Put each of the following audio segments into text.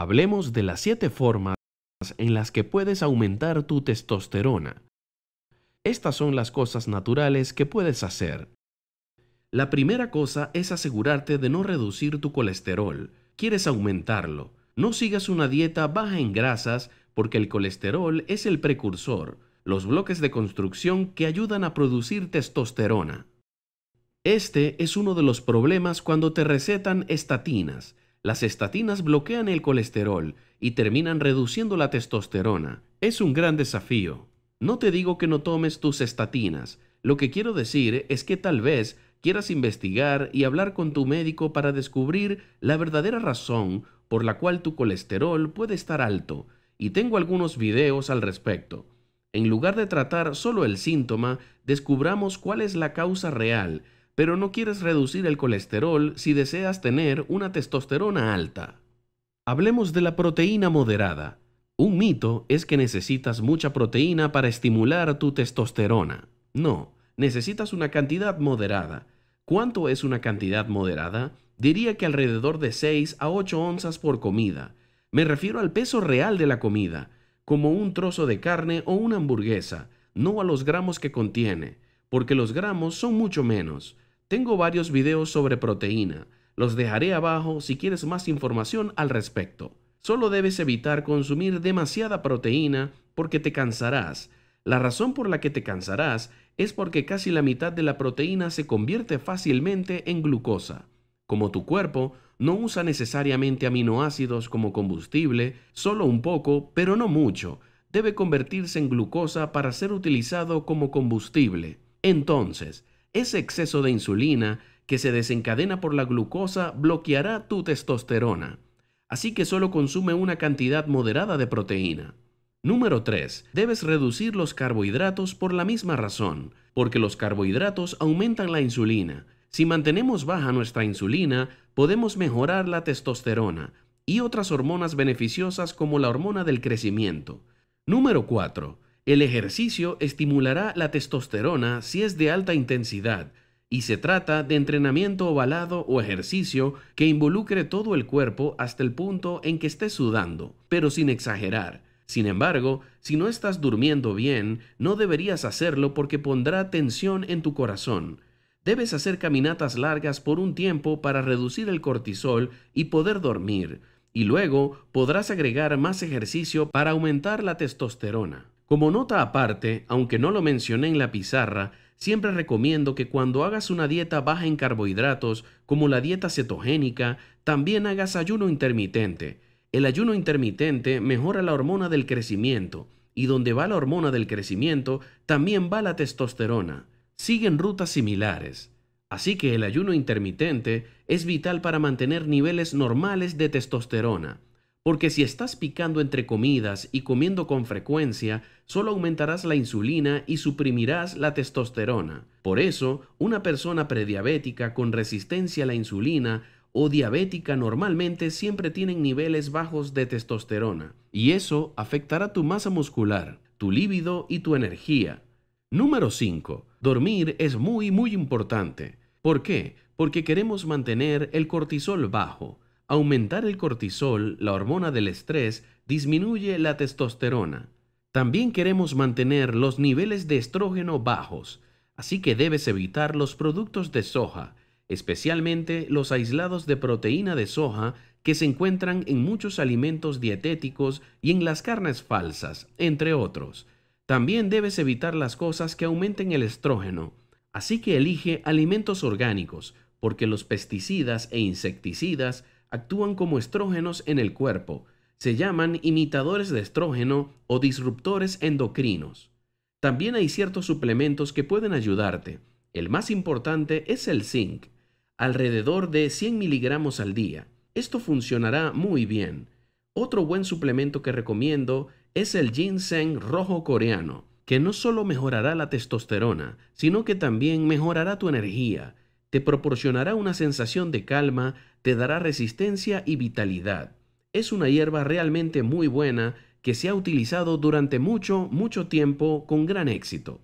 Hablemos de las siete formas en las que puedes aumentar tu testosterona. Estas son las cosas naturales que puedes hacer. La primera cosa es asegurarte de no reducir tu colesterol. Quieres aumentarlo. No sigas una dieta baja en grasas porque el colesterol es el precursor, los bloques de construcción que ayudan a producir testosterona. Este es uno de los problemas cuando te recetan estatinas. Las estatinas bloquean el colesterol y terminan reduciendo la testosterona. Es un gran desafío. No te digo que no tomes tus estatinas. Lo que quiero decir es que tal vez quieras investigar y hablar con tu médico para descubrir la verdadera razón por la cual tu colesterol puede estar alto, y tengo algunos videos al respecto. En lugar de tratar solo el síntoma, descubramos cuál es la causa real, pero no quieres reducir el colesterol si deseas tener una testosterona alta. Hablemos de la proteína moderada. Un mito es que necesitas mucha proteína para estimular tu testosterona. No, necesitas una cantidad moderada. ¿Cuánto es una cantidad moderada? Diría que alrededor de 6 a 8 onzas por comida. Me refiero al peso real de la comida, como un trozo de carne o una hamburguesa, no a los gramos que contiene, porque los gramos son mucho menos. Tengo varios videos sobre proteína. Los dejaré abajo si quieres más información al respecto. Solo debes evitar consumir demasiada proteína porque te cansarás. La razón por la que te cansarás es porque casi la mitad de la proteína se convierte fácilmente en glucosa. Como tu cuerpo no usa necesariamente aminoácidos como combustible, solo un poco, pero no mucho, debe convertirse en glucosa para ser utilizado como combustible. Entonces, ese exceso de insulina que se desencadena por la glucosa bloqueará tu testosterona. Así que solo consume una cantidad moderada de proteína. Número 3. Debes reducir los carbohidratos por la misma razón, porque los carbohidratos aumentan la insulina. Si mantenemos baja nuestra insulina, podemos mejorar la testosterona y otras hormonas beneficiosas como la hormona del crecimiento. Número 4. El ejercicio estimulará la testosterona si es de alta intensidad, y se trata de entrenamiento ovalado o ejercicio que involucre todo el cuerpo hasta el punto en que estés sudando, pero sin exagerar. Sin embargo, si no estás durmiendo bien, no deberías hacerlo porque pondrá tensión en tu corazón. Debes hacer caminatas largas por un tiempo para reducir el cortisol y poder dormir, y luego podrás agregar más ejercicio para aumentar la testosterona. Como nota aparte, aunque no lo mencioné en la pizarra, siempre recomiendo que cuando hagas una dieta baja en carbohidratos, como la dieta cetogénica, también hagas ayuno intermitente. El ayuno intermitente mejora la hormona del crecimiento, y donde va la hormona del crecimiento, también va la testosterona. Siguen rutas similares. Así que el ayuno intermitente es vital para mantener niveles normales de testosterona. Porque si estás picando entre comidas y comiendo con frecuencia, solo aumentarás la insulina y suprimirás la testosterona. Por eso, una persona prediabética con resistencia a la insulina o diabética normalmente siempre tienen niveles bajos de testosterona, y eso afectará tu masa muscular, tu líbido y tu energía. Número 5. Dormir es muy muy importante. ¿Por qué? Porque queremos mantener el cortisol bajo. Aumentar el cortisol, la hormona del estrés, disminuye la testosterona. También queremos mantener los niveles de estrógeno bajos, así que debes evitar los productos de soja, especialmente los aislados de proteína de soja que se encuentran en muchos alimentos dietéticos y en las carnes falsas, entre otros. También debes evitar las cosas que aumenten el estrógeno, así que elige alimentos orgánicos, porque los pesticidas e insecticidas actúan como estrógenos en el cuerpo, se llaman imitadores de estrógeno o disruptores endocrinos. También hay ciertos suplementos que pueden ayudarte. El más importante es el zinc alrededor de 100 miligramos al día. Esto funcionará muy bien. Otro buen suplemento que recomiendo es el ginseng rojo coreano, que no solo mejorará la testosterona, sino que también mejorará tu energía, te proporcionará una sensación de calma, te dará resistencia y vitalidad. Es una hierba realmente muy buena que se ha utilizado durante mucho, mucho tiempo con gran éxito.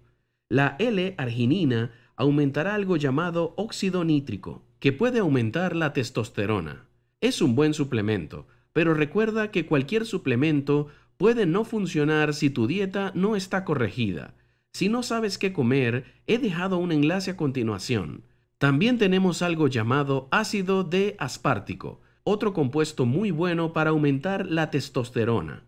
La L-arginina aumentará algo llamado óxido nítrico, que puede aumentar la testosterona. Es un buen suplemento, pero recuerda que cualquier suplemento puede no funcionar si tu dieta no está corregida. Si no sabes qué comer, he dejado un enlace a continuación. También tenemos algo llamado ácido de aspartico, otro compuesto muy bueno para aumentar la testosterona.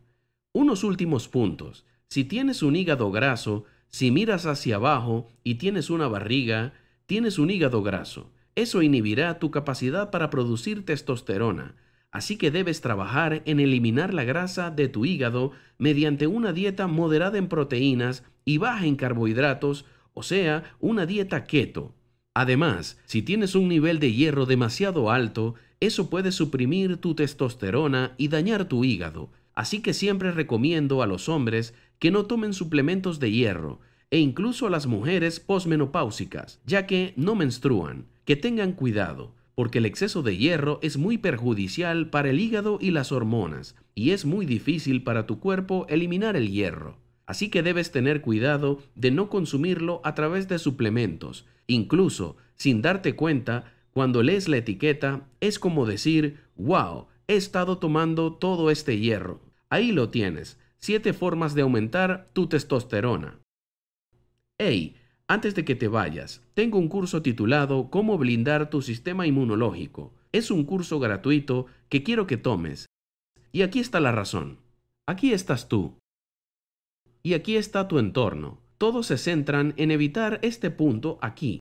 Unos últimos puntos. Si tienes un hígado graso, si miras hacia abajo y tienes una barriga, tienes un hígado graso. Eso inhibirá tu capacidad para producir testosterona. Así que debes trabajar en eliminar la grasa de tu hígado mediante una dieta moderada en proteínas y baja en carbohidratos, o sea, una dieta keto. Además, si tienes un nivel de hierro demasiado alto, eso puede suprimir tu testosterona y dañar tu hígado. Así que siempre recomiendo a los hombres que no tomen suplementos de hierro, e incluso a las mujeres posmenopáusicas, ya que no menstruan, que tengan cuidado porque el exceso de hierro es muy perjudicial para el hígado y las hormonas, y es muy difícil para tu cuerpo eliminar el hierro. Así que debes tener cuidado de no consumirlo a través de suplementos. Incluso, sin darte cuenta, cuando lees la etiqueta, es como decir, wow, he estado tomando todo este hierro. Ahí lo tienes, siete formas de aumentar tu testosterona. Hey, antes de que te vayas, tengo un curso titulado Cómo blindar tu sistema inmunológico. Es un curso gratuito que quiero que tomes. Y aquí está la razón. Aquí estás tú. Y aquí está tu entorno. Todos se centran en evitar este punto aquí.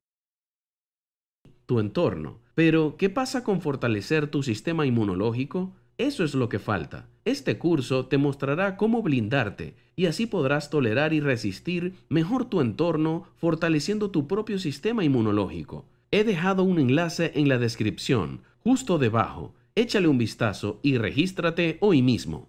Tu entorno. Pero, ¿qué pasa con fortalecer tu sistema inmunológico? Eso es lo que falta. Este curso te mostrará cómo blindarte y así podrás tolerar y resistir mejor tu entorno fortaleciendo tu propio sistema inmunológico. He dejado un enlace en la descripción, justo debajo. Échale un vistazo y regístrate hoy mismo.